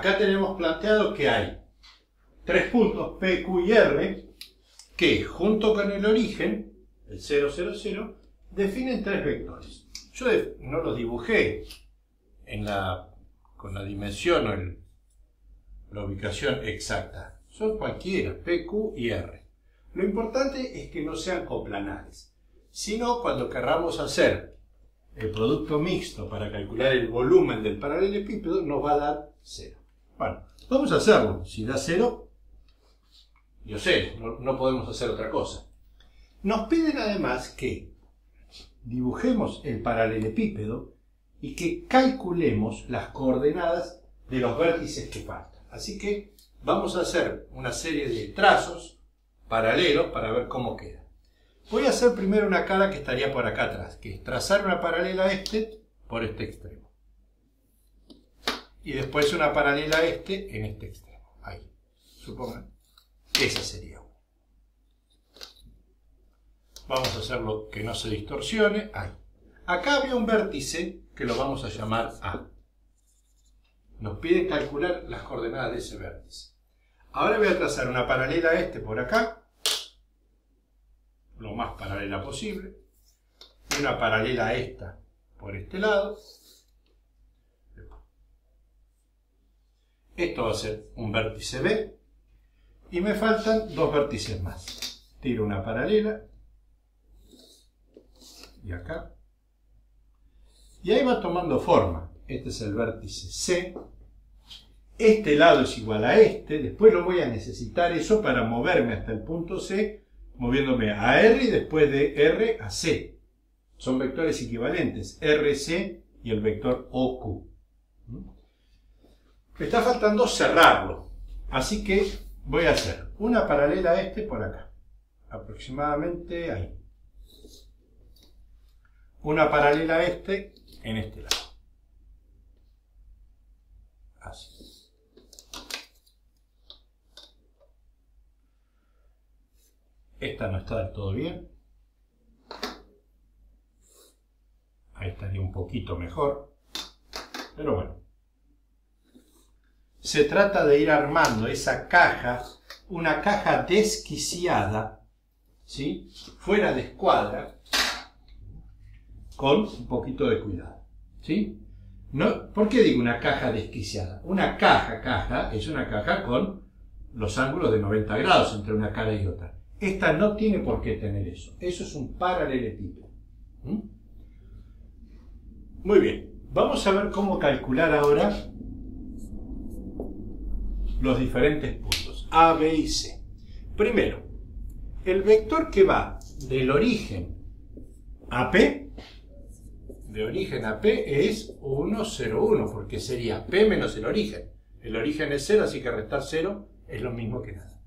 acá tenemos planteado que hay tres puntos P, Q y R que junto con el origen, el 0, 0, 0, definen tres vectores. Yo no los dibujé con la dimensión o la ubicación exacta. Son cualquiera, P, Q y R. Lo importante es que no sean coplanares, sino cuando querramos hacer el producto mixto para calcular el volumen del paralelepípedo nos va a dar 0. Bueno, vamos a hacerlo. Si da 0, yo sé, no, no podemos hacer otra cosa. Nos piden además que dibujemos el paralelepípedo y que calculemos las coordenadas de los vértices que faltan. Así que vamos a hacer una serie de trazos paralelos para ver cómo queda. Voy a hacer primero una cara que estaría por acá atrás, que es trazar una paralela a este por este extremo. Y después una paralela a este en este extremo. Ahí. Supongan. Esa sería una. Vamos a hacerlo que no se distorsione. Ahí. Acá había un vértice que lo vamos a llamar A. Nos pide calcular las coordenadas de ese vértice. Ahora voy a trazar una paralela a este por acá lo más paralela posible, una paralela a esta por este lado. Esto va a ser un vértice B y me faltan dos vértices más. Tiro una paralela y acá. Y ahí va tomando forma. Este es el vértice C. Este lado es igual a este. Después lo voy a necesitar eso para moverme hasta el punto C moviéndome a R y después de R a C. Son vectores equivalentes, RC y el vector OQ. Me está faltando cerrarlo, así que voy a hacer una paralela a este por acá, aproximadamente ahí. Una paralela a este en este lado. Así. Esta no está del todo bien. Ahí estaría un poquito mejor. Pero bueno. Se trata de ir armando esa caja, una caja desquiciada, ¿sí? fuera de escuadra, con un poquito de cuidado. ¿sí? No, ¿Por qué digo una caja desquiciada? Una caja, caja, es una caja con los ángulos de 90 grados entre una cara y otra. Esta no tiene por qué tener eso. Eso es un paralelepípedo. ¿Mm? Muy bien. Vamos a ver cómo calcular ahora los diferentes puntos A, B y C. Primero, el vector que va del origen a P, de origen a P es 1, 0, 1, porque sería P menos el origen. El origen es 0, así que restar 0 es lo mismo que nada.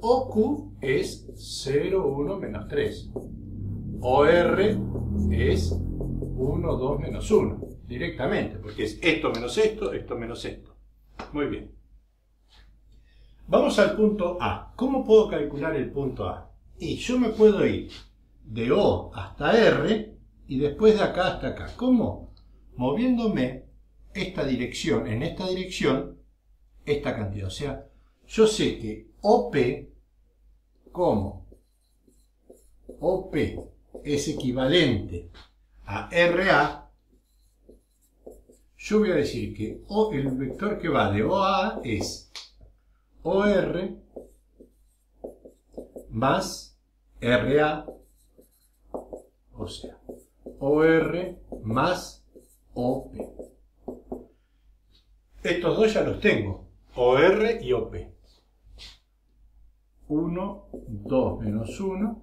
OQ es 0, 1, menos 3. OR es 1, 2, menos 1. Directamente, porque es esto menos esto, esto menos esto. Muy bien. Vamos al punto A. ¿Cómo puedo calcular el punto A? Y yo me puedo ir de O hasta R y después de acá hasta acá. ¿Cómo? Moviéndome esta dirección, en esta dirección, esta cantidad. O sea, yo sé que OP como OP es equivalente a RA, yo voy a decir que o, el vector que va de O a A es OR más RA, o sea, OR más OP. Estos dos ya los tengo, OR y OP. 1, 2 menos 1,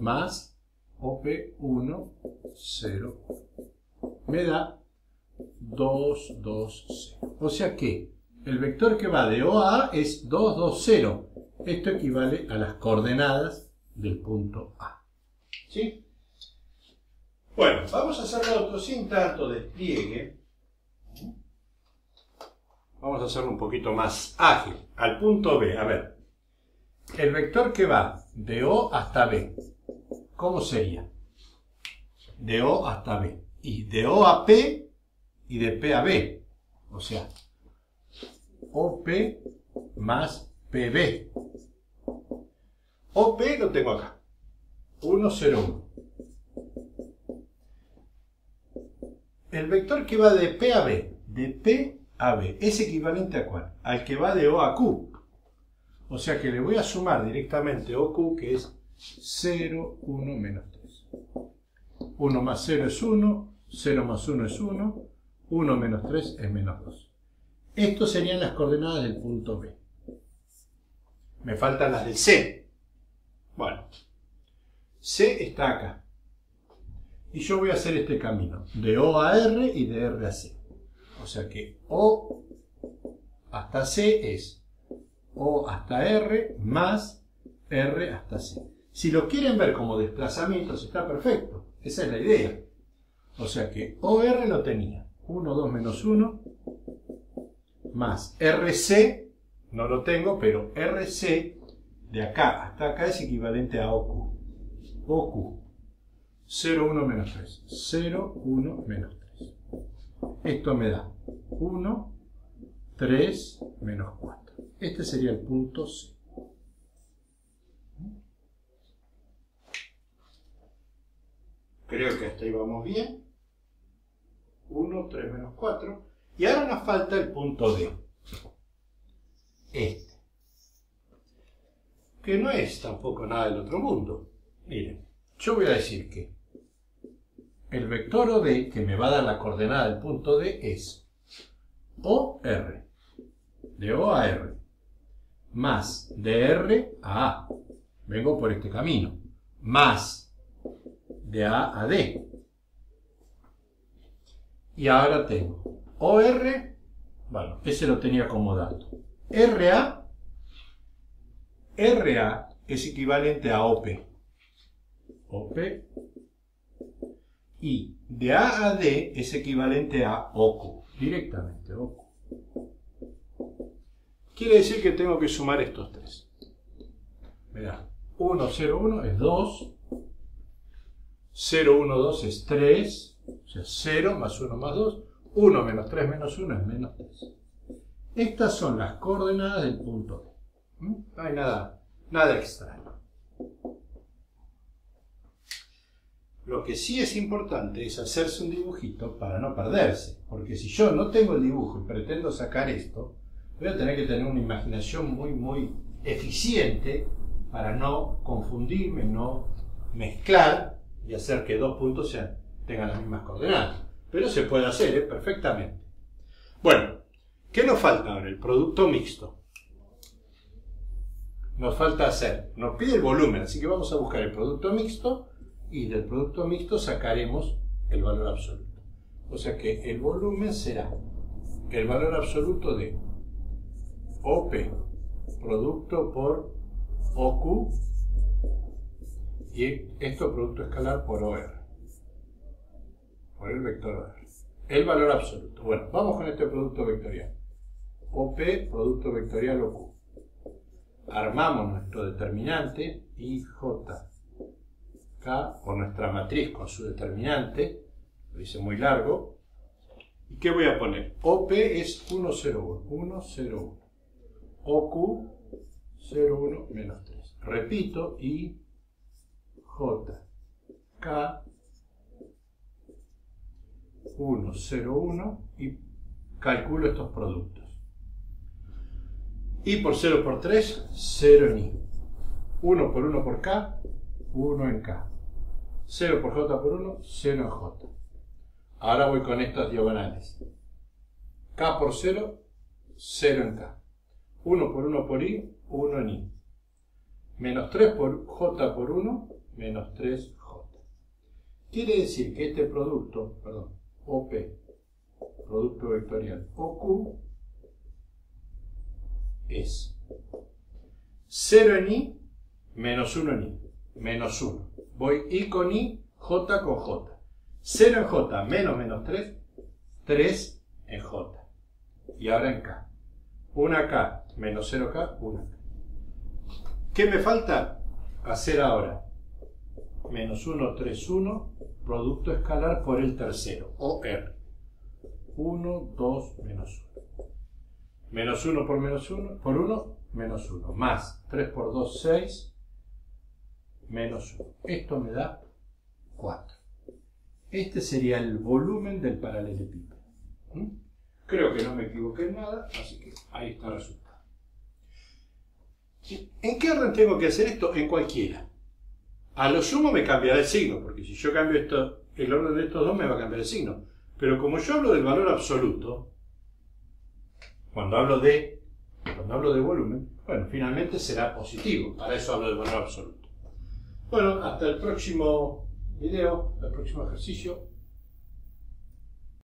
más OP1, 0. Me da 2, 2, 0. O sea que el vector que va de O a A es 2, 2, 0. Esto equivale a las coordenadas del punto A. ¿Sí? Bueno, vamos a hacerlo otro sin tanto despliegue. Vamos a hacerlo un poquito más ágil. Al punto B, a ver, el vector que va de O hasta B, ¿cómo sería? De O hasta B. Y de O a P y de P a B. O sea, OP más PB. OP lo tengo acá. 1, 0, 1. El vector que va de P a B, de P a B, ¿es equivalente a cuál? Al que va de O a Q. O sea que le voy a sumar directamente OQ, que es 0, 1, menos 3. 1 más 0 es 1, 0 más 1 es 1, 1 menos 3 es menos 2. Estas serían las coordenadas del punto B. Me faltan las del C. Bueno, C está acá. Y yo voy a hacer este camino, de O a R y de R a C. O sea que O hasta C es O hasta R más R hasta C. Si lo quieren ver como desplazamientos, está perfecto. Esa es la idea. O sea que OR lo tenía. 1, 2 menos 1 más RC, no lo tengo, pero RC de acá hasta acá es equivalente a OQ. OQ. 0, 1 menos 3. 0, 1 menos 3. Esto me da 1, 3 menos 4. Este sería el punto C. Creo que hasta ahí vamos bien. 1, 3 menos 4. Y ahora nos falta el punto D. Este. Que no es tampoco nada del otro mundo. Miren, yo voy a decir que el vector OD que me va a dar la coordenada del punto D es OR, de O a R, más de R a A. Vengo por este camino. Más de A a D. Y ahora tengo OR, bueno, ese lo tenía como dato. RA, RA es equivalente a OP. OP y de A a D es equivalente a OCU, directamente OCU. Quiere decir que tengo que sumar estos tres. Mirá, 1, 0, 1 es 2, 0, 1, 2 es 3, o sea, 0 más 1 más 2, 1 menos 3 menos 1 es menos 3. Estas son las coordenadas del punto D. ¿Mm? No hay nada, nada extraño. Lo que sí es importante es hacerse un dibujito para no perderse, porque si yo no tengo el dibujo y pretendo sacar esto, voy a tener que tener una imaginación muy, muy eficiente para no confundirme, no mezclar y hacer que dos puntos tengan las mismas coordenadas. Pero se puede hacer ¿eh? perfectamente. Bueno, ¿qué nos falta ahora? El producto mixto. Nos falta hacer, nos pide el volumen, así que vamos a buscar el producto mixto y del producto mixto sacaremos el valor absoluto. O sea que el volumen será el valor absoluto de OP, producto por OQ, y esto producto escalar por OR, por el vector El valor absoluto. Bueno, vamos con este producto vectorial. OP, producto vectorial OQ. Armamos nuestro determinante IJK, o nuestra matriz con su determinante, lo hice muy largo. ¿Y qué voy a poner? OP es 1, 0, 1, 0, 1. OQ, 0, 1, menos 3. Repito, IJK 0,101 y calculo estos productos. Y por 0 por 3, 0 en I. 1 por 1 por K, 1 en K. 0 por J por 1, 0 en J. Ahora voy con estas diagonales. K por 0, 0 en K. 1 por 1 por I, 1 en I. Menos 3 por J por 1, menos 3J. Quiere decir que este producto, perdón, OP, producto vectorial OQ, es 0 en I, menos 1 en I menos 1. Voy I con I, J con J. 0 en J, menos menos 3, 3 en J. Y ahora en K. 1K menos 0K, 1K. ¿Qué me falta? Hacer ahora. Menos 1, 3, 1, producto escalar por el tercero, o R. 1, 2, menos 1. Menos 1 por menos 1, por 1, menos 1. Más 3 por 2, 6, menos 1. Esto me da 4. Este sería el volumen del paralelepípedo. ¿Mm? Creo que no me equivoqué en nada, así que ahí está el resultado. ¿En qué orden tengo que hacer esto? En cualquiera. A lo sumo me cambiará el signo, porque si yo cambio esto, el orden de estos dos me va a cambiar el signo. Pero como yo hablo del valor absoluto, cuando hablo de, cuando hablo de volumen, bueno, finalmente será positivo. Para eso hablo del valor absoluto. Bueno, hasta el próximo video, el próximo ejercicio.